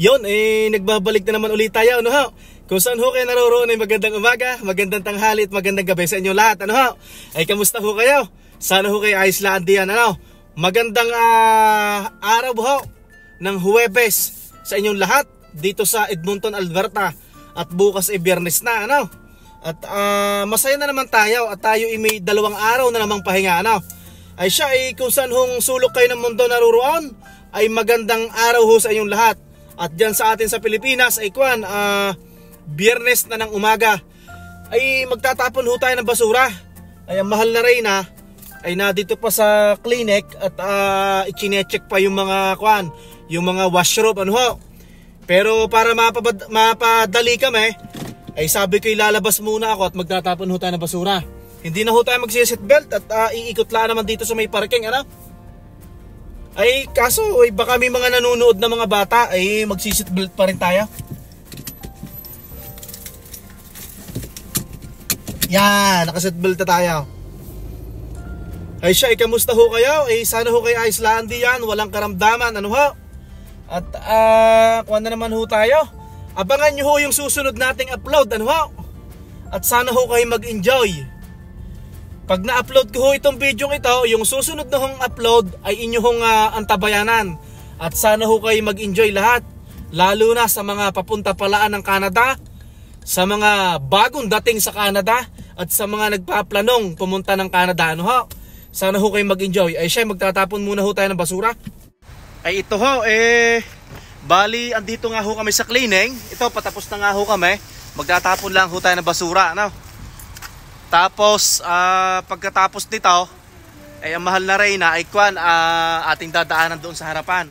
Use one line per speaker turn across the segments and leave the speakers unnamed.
Yon, eh, nagbabalik na naman ulit tayo, ano ho? Kung saan ho kayo naroroon ay magandang umaga, magandang tanghali at magandang gabi sa inyo lahat, ano ho? Ay, kamusta ho kayo? Sana ho kayo ayos lahat diyan, ano? Magandang uh, araw ho ng Huwebes sa inyong lahat dito sa Edmonton, Alberta. At bukas ay biyernes na, ano? At uh, masaya na naman tayo at tayo ay may dalawang araw na namang pahinga, ano? Ay siya ay kung saan hong sulok kayo ng mundo naruroon, ay magandang araw ho sa inyong lahat. At dyan sa atin sa Pilipinas ay kwan, uh, biyernes na ng umaga ay magtatapon ho tayo ng basura. Ay ang mahal na Reyna ay na dito pa sa clinic at uh, ichinecheck pa yung mga kwan, yung mga washroom ano ho. Pero para mapabad, mapadali kami, ay sabi ko ilalabas muna ako at magtatapon ho tayo ng basura. Hindi na ho tayo magsiseatbelt at uh, iikot lang naman dito sa may parking ano. Ay kaso ay baka may mga nanonood na mga bata ay magsiseatbelt pa rin tayo. Yan, nakaseatbelt na tayo. Ay siya, ay kamusta ho kayo? Ay sana ho kayo Icelandia yan, walang karamdaman, ano ho? At uh, kuha na naman ho tayo. Abangan nyo ho yung susunod nating upload, ano ho? At sana ho kayo mag-enjoy. Pag na-upload ko ho itong video ito, yung susunod na hong upload ay inyong uh, antabayanan. At sana ho kayo mag-enjoy lahat. Lalo na sa mga papunta palaan ng Canada, sa mga bagong dating sa Canada, at sa mga nagpaplanong pumunta ng Canada. Ano ho? Sana ho kayo mag-enjoy. Ay siya, magtatapon muna ho tayo ng basura. Ay ito ho, eh, bali, andito nga ho kami sa cleaning. Ito, patapos na nga ho kami. Magtatapon lang ho tayo ng basura. Ano? Tapos uh, pagkatapos nito ay ang mahal na Reyna ay kwan uh, ating dadaanan doon sa harapan.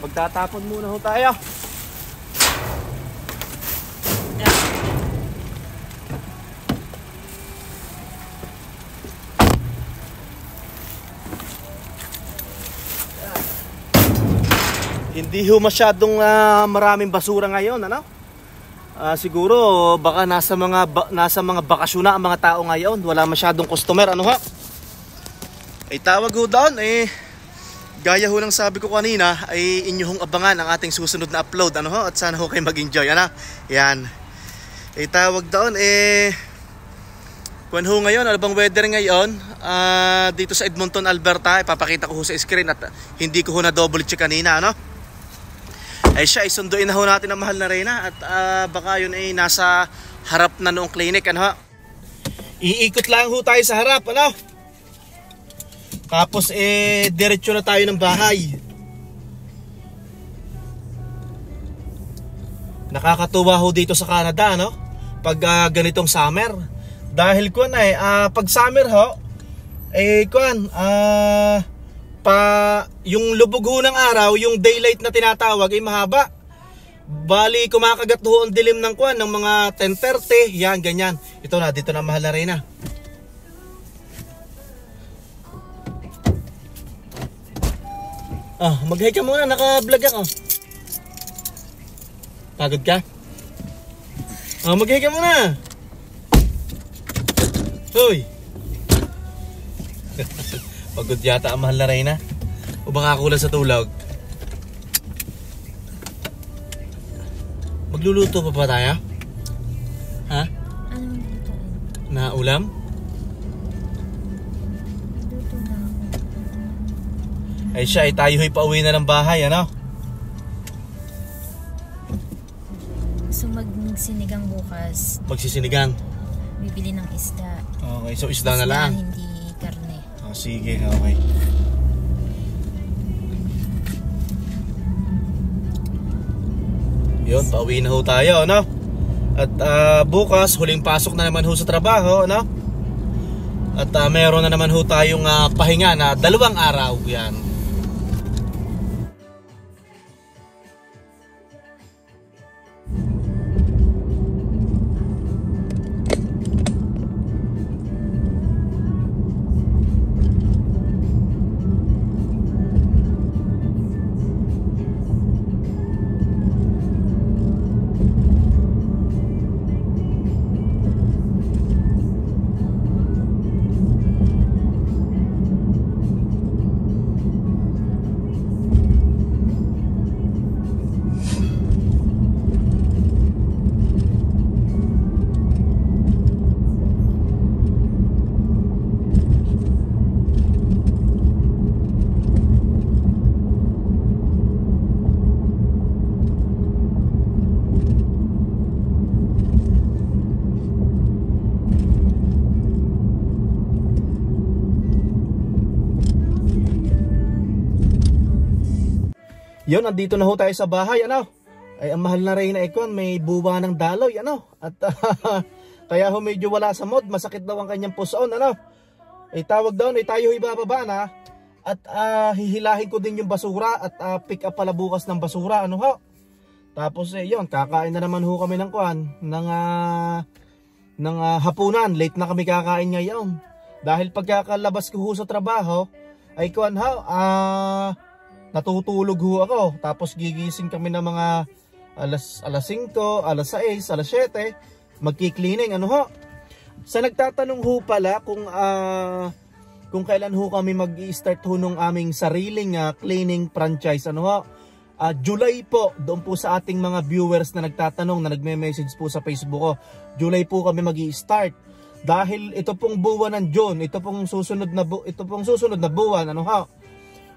Magtatapon muna ho tayo. Hindi ho masyadong uh, maraming basura ngayon, ano? Uh, siguro baka nasa mga ba, nasa mga bakasyon na ang mga tao ngayon. Wala masyadong customer ano ha? Ay tawag ho doon eh gaya ho ng sabi ko kanina ay inyong abangan ang ating susunod na upload ano ho at sana ho kayo mag-enjoy ano. Yan. Ay tawag doon eh Kung ho ngayon, ano bang weather ngayon? Uh, dito sa Edmonton, Alberta, ipapakita ko ho sa screen at hindi ko ho na double check kanina, ano? Ay siya isunduin na ho natin ang mahal na Reyna at uh, baka yun ay nasa harap na noong clinic ano iikot lang ho tayo sa harap ano? Tapos eh diretso na tayo ng bahay. Nakakatuwa ho dito sa Canada no pag uh, ganitong summer. Dahil ko na eh uh, pag summer ho eh kuan ah uh, pa yung lubog ho ng araw, yung daylight na tinatawag ay mahaba. Bali, kumakagat ho ang dilim ng kwan ng mga 10.30, yan, ganyan. Ito na, dito na mahal na rin na. Ah, mag-hi ka muna, naka-vlog ako. Pagod ka? Ah, mag-hi ka muna. Hoy. Pagod yata ang mahal na Reyna. O baka kulang sa tulog. Magluluto pa ba tayo? Ha?
Anong luto?
Na ulam?
Luto na ako.
Ay siya, ay tayo ay pauwi na ng bahay, ano?
So magsinigang bukas,
Magsisinigang.
bibili ng isda.
Okay, so isda na lang. Oh, sige, okay. Yun, pauwi na ho tayo, no? At uh, bukas, huling pasok na naman ho sa trabaho, no? At uh, meron na naman ho tayong uh, pahinga na dalawang araw, yan. Yun, andito na ho tayo sa bahay, ano? Ay, ang mahal na Reyna Econ, may buwa ng daloy, ano? At kaya ho medyo wala sa mod, masakit daw ang kanyang puson, ano? Ay tawag doon, ay tayo ibababa na. At ah, hihilahin ko din yung basura at ah, pick up pala bukas ng basura, ano ho? Tapos eh, yun, kakain na naman ho kami ng kuan, ng, ah, ng ah, hapunan. Late na kami kakain ngayon. Dahil pagkakalabas ko ho sa trabaho, ay kuan ho, ah, natutulog ho ako. Tapos gigising kami ng mga alas, alas 5, alas 6, alas 7, magki-cleaning, ano ho? Sa nagtatanong ho pala kung ah, kung kailan ho kami mag-i-start ho nung aming sariling ah, cleaning franchise, ano ho? Ah, July po, doon po sa ating mga viewers na nagtatanong, na nagme-message po sa Facebook ko. July po kami mag start Dahil ito pong buwan ng June, ito pong susunod na bu- ito pong susunod na buwan, ano ha?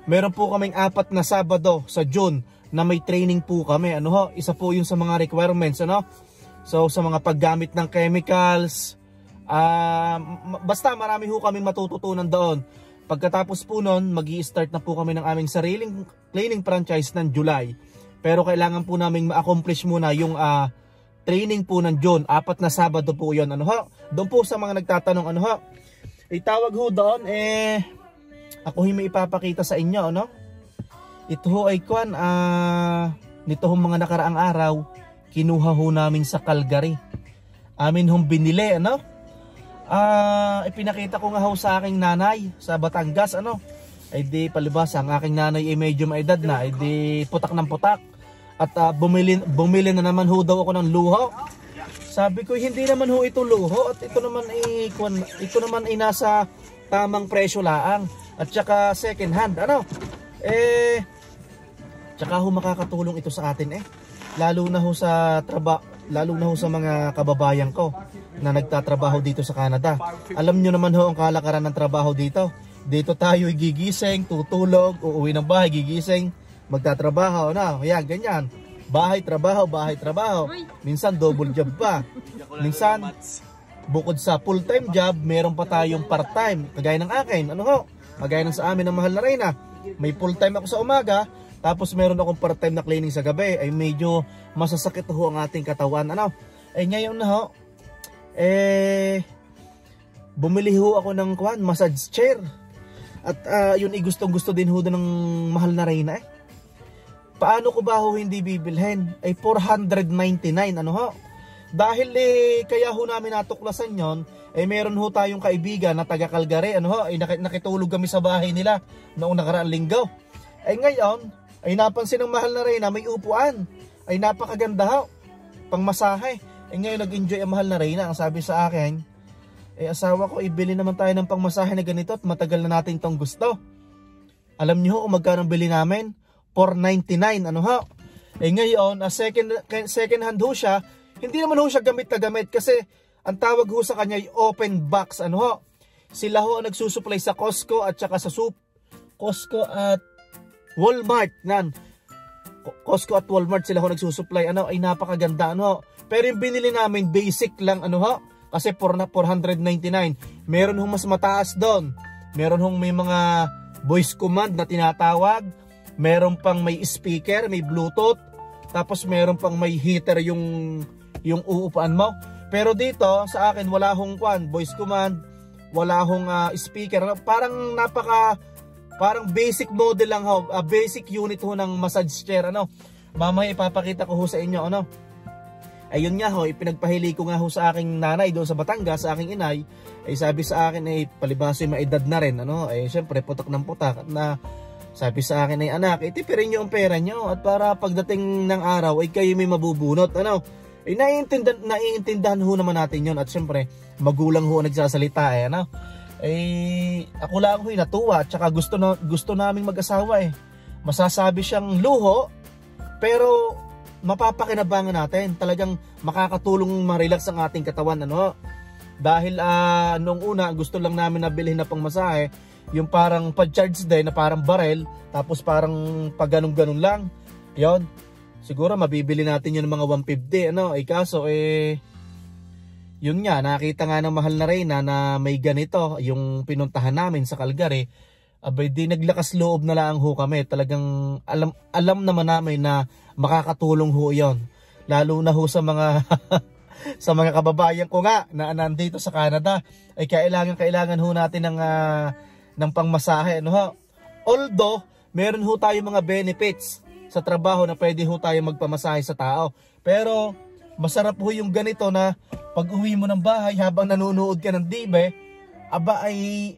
Meron po kaming apat na Sabado sa June na may training po kami, ano ho? Isa po 'yun sa mga requirements, ano? So sa mga paggamit ng chemicals, m- basta marami ho kaming matututunan doon. Pagkatapos po noon, mag start na po kami ng aming sariling cleaning franchise ng July. Pero kailangan po namin ma-accomplish muna yung ah, training po ng June. Apat na Sabado po yon Ano ho? Doon po sa mga nagtatanong ano ho? Itawag ho doon eh ako yung may ipapakita sa inyo, ano? Ito ho ay kwan, ah, nito ho mga nakaraang araw, kinuha ho namin sa Calgary. Amin hong binili, ano? Ah, ipinakita ko nga ho sa aking nanay sa Batangas, ano? Ay di palibas, ang aking nanay ay medyo maedad na, ay di putak ng putak. At ah, bumili, bumili na naman ho daw ako ng luho. Sabi ko, hindi naman ho ito luho at ito naman ay, ito naman ay nasa tamang presyo laang. At saka second hand, ano? Eh, tsaka ho makakatulong ito sa atin eh. Lalo na ho sa trabaho, lalo na ho sa mga kababayan ko na nagtatrabaho dito sa Canada. Alam nyo naman ho ang kalakaran ng trabaho dito. Dito tayo gigising, tutulog, uuwi ng bahay, gigising, magtatrabaho na. Yan, ganyan. Bahay, trabaho, bahay, trabaho. Minsan double job pa. Minsan bukod sa full-time job, meron pa tayong part-time. Kagaya ng akin, ano ho? Kagaya ng sa amin ng mahal na Reyna. May full-time ako sa umaga, tapos meron akong part-time na cleaning sa gabi. Ay medyo masasakit ho ang ating katawan. Ano? Eh ngayon na ho, eh, bumili ho ako ng kwan, massage chair. At ah, yun ay gustong gusto din ho ng mahal na Reyna eh. Paano ko ba ho hindi bibilhin? Ay 499 ano ho? Dahil eh, kaya ho namin natuklasan yon eh meron ho tayong kaibigan na taga Calgary, ano ho, ay nakit nakitulog kami sa bahay nila noong nakaraang linggo. Ay ngayon, ay napansin ng mahal na rin na may upuan. Ay napakaganda ho, pangmasahe. Ay ngayon nag-enjoy ang mahal na Reyna. Ang sabi sa akin, eh asawa ko, ibili naman tayo ng pangmasahe na ganito at matagal na natin tong gusto. Alam niyo ho kung magkano bili namin? 499, ano ho? Eh ngayon, a second, second hand ho siya, hindi naman ho siya gamit na gamit kasi ang tawag ho sa kanya ay open box, ano ho? Sila ho ang nagsusupply sa Costco at saka sa soup. Costco at Walmart, nan. Costco at Walmart sila ho nagsusupply, ano, ay napakaganda, ano ho? Pero yung binili namin, basic lang, ano ho? Kasi 4 na 499. Meron hong mas mataas doon. Meron hong may mga voice command na tinatawag. Meron pang may speaker, may bluetooth. Tapos meron pang may heater yung yung uupuan mo. Pero dito sa akin wala hong kwan, voice command, wala hong uh, speaker. Parang napaka parang basic model lang ho, uh, basic unit ho ng massage chair ano. Mamaya ipapakita ko ho sa inyo ano. Ayun nga ho, ipinagpahili ko nga ho sa aking nanay doon sa Batangas, sa aking inay, ay sabi sa akin ay palibasa yung maedad na rin, ano, ay syempre putak ng putak na sabi sa akin ay anak, itipirin nyo ang pera nyo at para pagdating ng araw ay kayo may mabubunot, ano, ay naiintindihan, naiintindihan ho naman natin yon at syempre magulang ho nagsasalita eh, ano, eh ako lang ho natuwa at saka gusto, na, gusto naming mag-asawa eh. Masasabi siyang luho, pero mapapakinabangan natin. Talagang makakatulong ma-relax ang ating katawan. Ano? Dahil uh, noong una, gusto lang namin na bilhin na pang masahe, yung parang pa-charge din na parang barrel, tapos parang pag ganun-ganun lang. yon Siguro mabibili natin yun ng mga 150. Ano? Eh kaso eh, yun nga, nakita nga ng mahal na Reyna na may ganito, yung pinuntahan namin sa Calgary, abay di naglakas loob na lang ho kami. Talagang alam, alam naman namin na makakatulong ho yon Lalo na ho sa mga sa mga kababayan ko nga na nandito sa Canada ay kailangan kailangan ho natin ng uh, ng pangmasahe ano ho. Although meron ho tayo mga benefits sa trabaho na pwede ho tayo magpamasahe sa tao. Pero masarap ho yung ganito na pag uwi mo ng bahay habang nanonood ka ng dibe, aba ay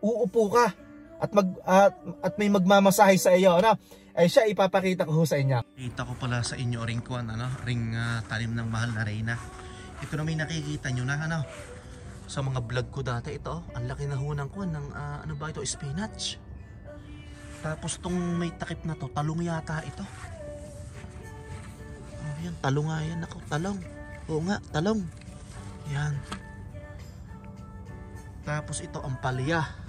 uupo ka at mag at, at may magmamasahe sa iyo ano? Ay siya ipapakita ko sa inyo. Kita ko pala sa inyo ring kuan ano? Ring uh, talim ng mahal na reyna. Ito na may nakikita nyo na ano? Sa mga vlog ko dati ito ang laki na ho ng kuan ng uh, ano ba ito? Spinach tapos tong may takip na to talong yata ito oh yan talong nga yan ako talong oo nga talong yan tapos ito ang palya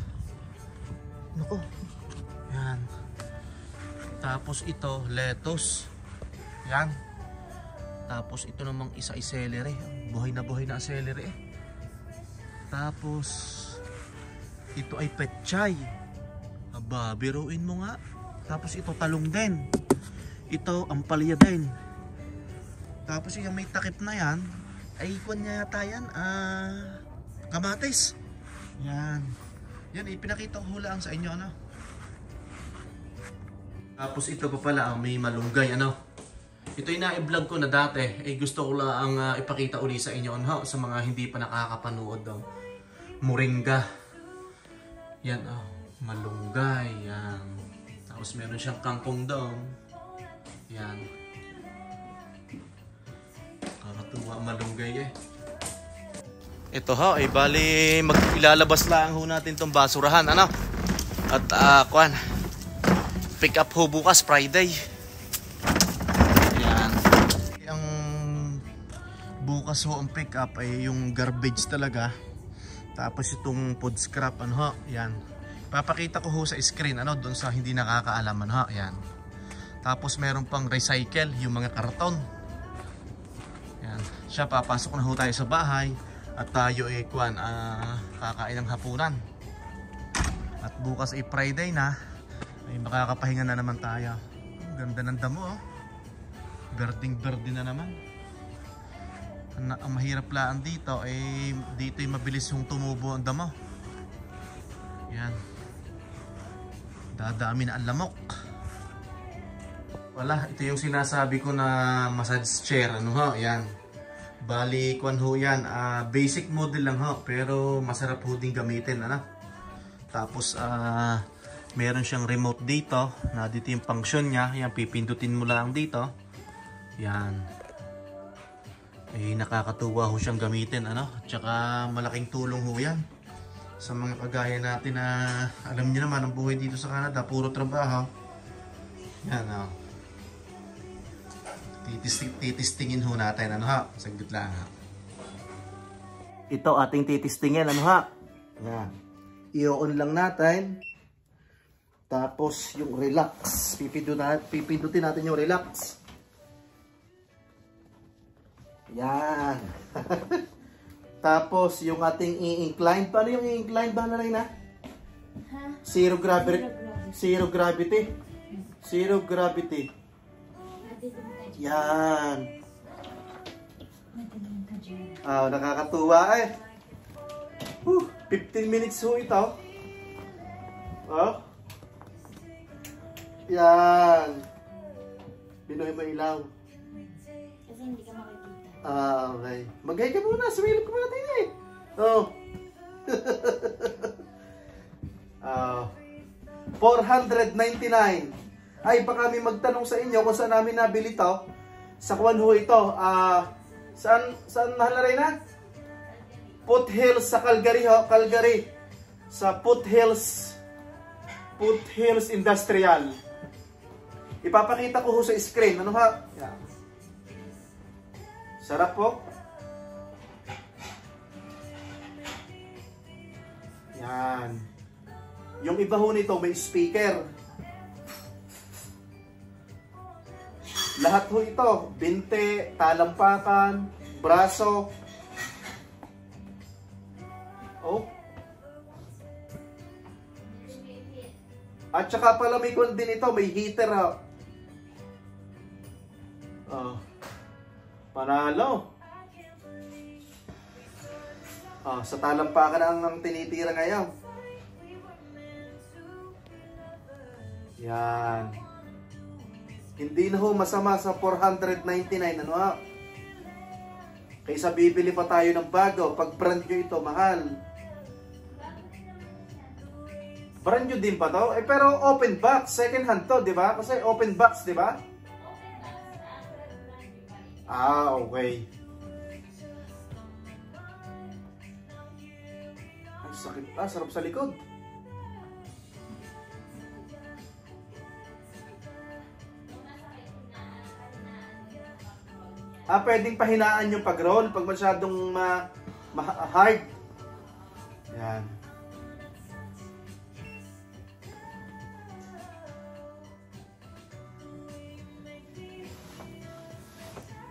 Nako. Yan. Tapos ito, lettuce. Yan. Tapos ito namang isa ay celery. Buhay na buhay na celery eh. Tapos ito ay petchay. Aba, biruin mo nga. Tapos ito talong din. Ito ampalya din. Tapos yung may takip na yan, ay ikon niya yata yan, ah, kamatis. Yan. Yan, ipinakita ko lang sa inyo, ano. Tapos ito pa pala, may malunggay, ano. Ito yung na-vlog ko na dati. Eh, gusto ko lang uh, ipakita uli sa inyo, ano, sa mga hindi pa nakakapanood daw. Moringa. Yan, oh. Malunggay, yan. Tapos meron siyang kangkong daw. Yan. Kakatuwa malunggay eh. Ito ho, ay bali mag-ilalabas lang ho natin tong basurahan, ano? At uh, kuan, pick up ho bukas Friday. Yan. Ang bukas ho ang pick up ay yung garbage talaga. Tapos itong food scrap, ano ho, yan. Papakita ko ho sa screen, ano, doon sa hindi nakakaalam, ano ho, yan. Tapos meron pang recycle, yung mga karton. Yan. Siya, papasok na ho tayo sa bahay at tayo ay kwan, uh, kakain ng hapunan. At bukas ay Friday na. Ay makakapahinga na naman tayo. Ang ganda ng damo oh. Berding berde na naman. Ang, ang mahirap laan dito ay dito ay mabilis yung tumubo ang damo. Yan. Dadami na ang lamok. Wala, ito yung sinasabi ko na massage chair. Ano ho? Yan Bali, kwan ho yan. Uh, basic model lang ho. Pero masarap ho din gamitin. Ano? Tapos, uh, meron siyang remote dito. Na dito yung function niya. Yan, pipindutin mo lang dito. Yan. Eh, nakakatuwa ho siyang gamitin. Ano? Tsaka malaking tulong ho yan. Sa mga kagaya natin na alam niyo naman ang buhay dito sa Canada. Puro trabaho. Yan, oh. Titisting, titistingin ho natin. Ano ha? Saglit lang ha. Ito ating titistingin. Ano ha? Yan. I-on lang natin. Tapos yung relax. Pipindutin natin, pipindutin natin yung relax. Yan. Tapos yung ating i-incline. Paano yung i-incline ba na rin ha? Zero gravity. Zero gravity. Zero gravity. Yan. Ah, nakakatuwa eh. Whew, 15 minutes ho ito. Oh. Yan. Pinoy mo ilaw. Ah, okay. Magay ka muna. Sumilip ko muna tayo eh. Oh. uh, 499. Ay, baka may magtanong sa inyo kung saan namin nabili to. Sa kwan ho ito. Uh, saan, saan nahalaray na? Foothills sa Calgary ho. Calgary. Sa Foothills. Foothills Industrial. Ipapakita ko ho sa screen. Ano ha? Yan. Sarap po. Yan. Yung iba ho nito may speaker. Lahat ho ito, binte, talampakan, braso. Oh. At saka pala may kwan din ito, may heater ha. Oh. Panalo. Ah, sa talampakan ang, ang tinitira ngayon. Yan. Hindi na ho masama sa 499 ano ha? Kaysa bibili pa tayo ng bago, pag brand nyo ito, mahal. Brand nyo din pa to? Eh pero open box, second hand to, di ba? Kasi open box, di ba? Ah, okay. Ay, sakit. Ah, sarap sa likod. Ah, pwedeng pahinaan yung pag-roll pag masyadong ma, ma- hard. Yan.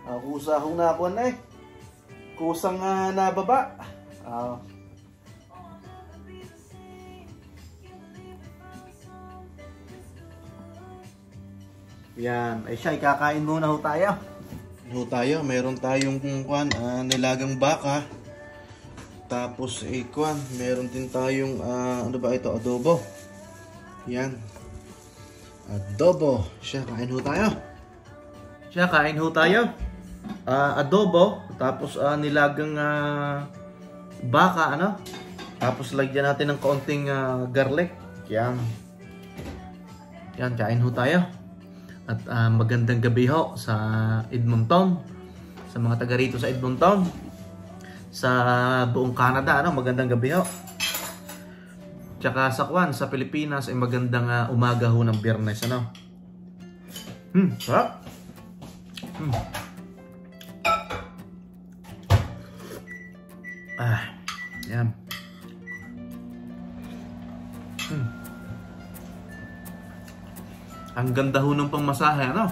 Ah, kusa akong nakuha na eh. Kusang uh, nababa. Ah. Yan. Ay siya, ikakain muna ho tayo. Ho tayo, meron tayong kwan, ah, nilagang baka. Tapos eh kwan, meron din tayong ah, ano ba ito, adobo. Yan. Adobo. Siya, kain ho tayo. Siya, kain ho tayo. Ah, adobo, tapos ah, nilagang ah, baka, ano? Tapos lagyan natin ng kaunting ah, garlic. Yan. Yan, kain ho tayo. At ah, magandang gabi ho sa Edmonton. Sa mga taga rito sa Edmonton. Sa buong Canada, ano? Magandang gabi ho. Tsaka sa Kwan, sa Pilipinas ay magandang ah, umaga ho ng biyernes, ano? Hmm, sarap. Hmm. Ang ganda ho ng pangmasahe, ano?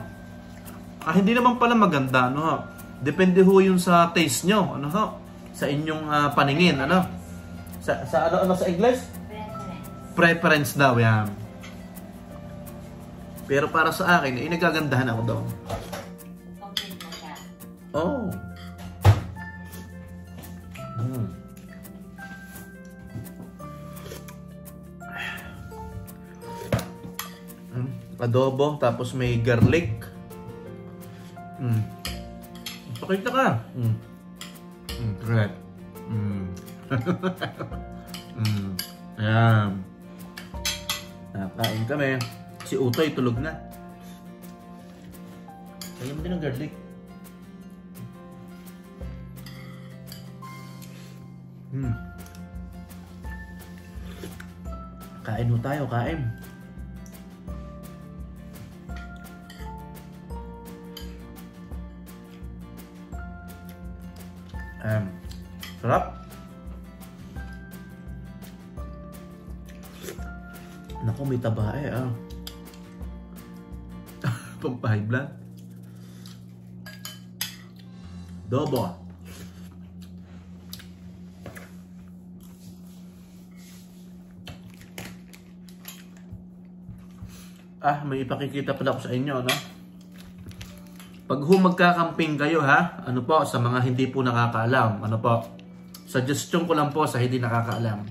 Ah, hindi naman pala maganda, ano ho? Depende ho yun sa taste nyo, ano ho? Sa inyong ah, paningin, ano? Sa, sa ano, ano sa English?
Preference.
Preference daw, yan. Pero para sa akin, eh, nagagandahan ako daw.
Complete na siya.
Oh. Mm. Adobo, tapos may garlic. Mm. Pakita ka. Mm. Mm, correct. Mm. mm. Ayan. Nakain kami. Si Utoy tulog na. Kaya mo din ng garlic. Hmm. Kain ho tayo, kain. Um, sarap. Naku, may tabae ah. Pampahay blood. Dobo. Ah, may ipakikita pala ako sa inyo, no? Pag ho magkakamping kayo, ha? Ano po, sa mga hindi po nakakaalam, ano po? Suggestion ko lang po sa hindi nakakaalam.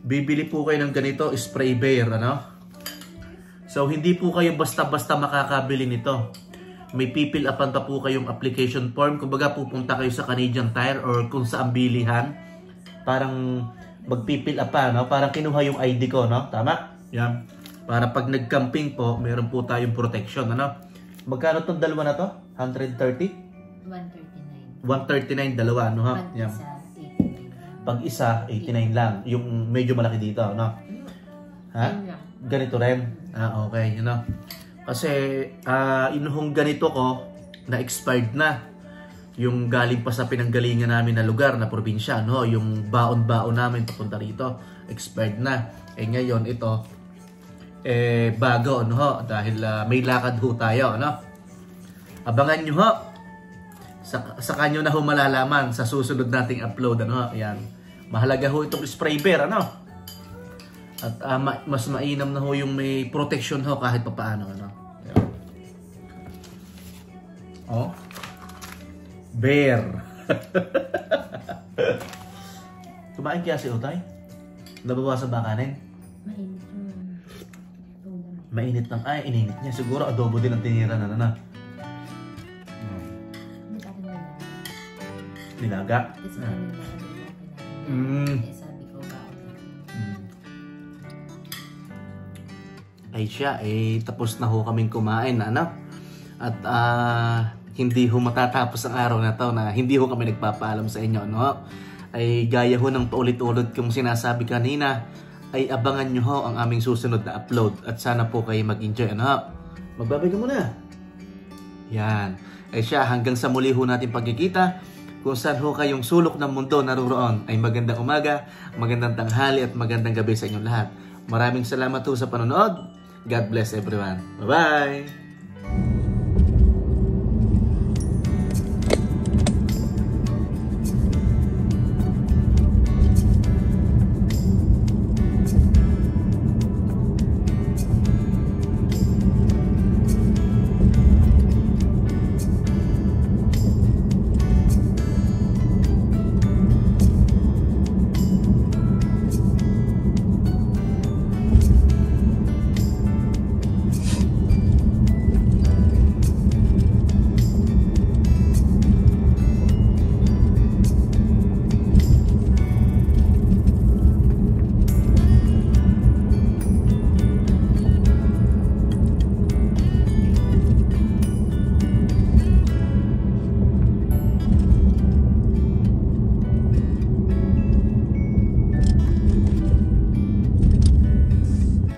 Bibili po kayo ng ganito, spray bear, ano? So, hindi po kayo basta-basta makakabili nito. May pipil upan pa po kayong application form. Kumbaga, pupunta kayo sa Canadian Tire or kung saan bilihan. Parang magpipil pa, no? Parang kinuha yung ID ko, no? Tama? Yan. Para pag nag-camping po, meron po tayong protection, ano? Magkano tong dalawa na to? 130?
139.
139 dalawa, no ha?
Pag
Yan.
isa, 89.
Pag isa, 89 lang. Yung medyo malaki dito, no? Ha? Ganito rin. Ah, okay. You know? Kasi, ah, inuhong ganito ko, na expired na. Yung galing pa sa pinanggalingan namin na lugar, na probinsya, no? Yung baon-baon namin papunta rito, expired na. Eh ngayon, ito, eh, bago, no ho? Dahil ah, may lakad ho tayo, ano? Abangan nyo ho. Sa, sa kanyo na ho malalaman sa susunod nating upload, ano ho? Ayan. Mahalaga ho itong spray bear, ano? At ah, ma- mas mainam na ho yung may protection ho kahit papaano. Ano? Ayan. Oh. Bear. Kumain kaya si Utay? Nabawasan ba kanin?
Mainit
lang. Ay, ininit niya. Siguro adobo din ang tinira na na. Nilaga. Mm. Mm. Ay siya, eh, tapos na ho kaming kumain, ano? At ah, hindi ho matatapos ang araw na to na hindi ho kami nagpapaalam sa inyo, no? Ay gaya ho ng paulit-ulit kong sinasabi kanina, ay abangan nyo ho ang aming susunod na upload at sana po kayo mag-enjoy, ano? Magbabay ka muna. Yan. Ay siya, hanggang sa muli ho natin pagkikita, kung saan ho kayong sulok ng mundo naroroon, ay magandang umaga, magandang tanghali at magandang gabi sa inyong lahat. Maraming salamat ho sa panonood. God bless everyone. Bye-bye!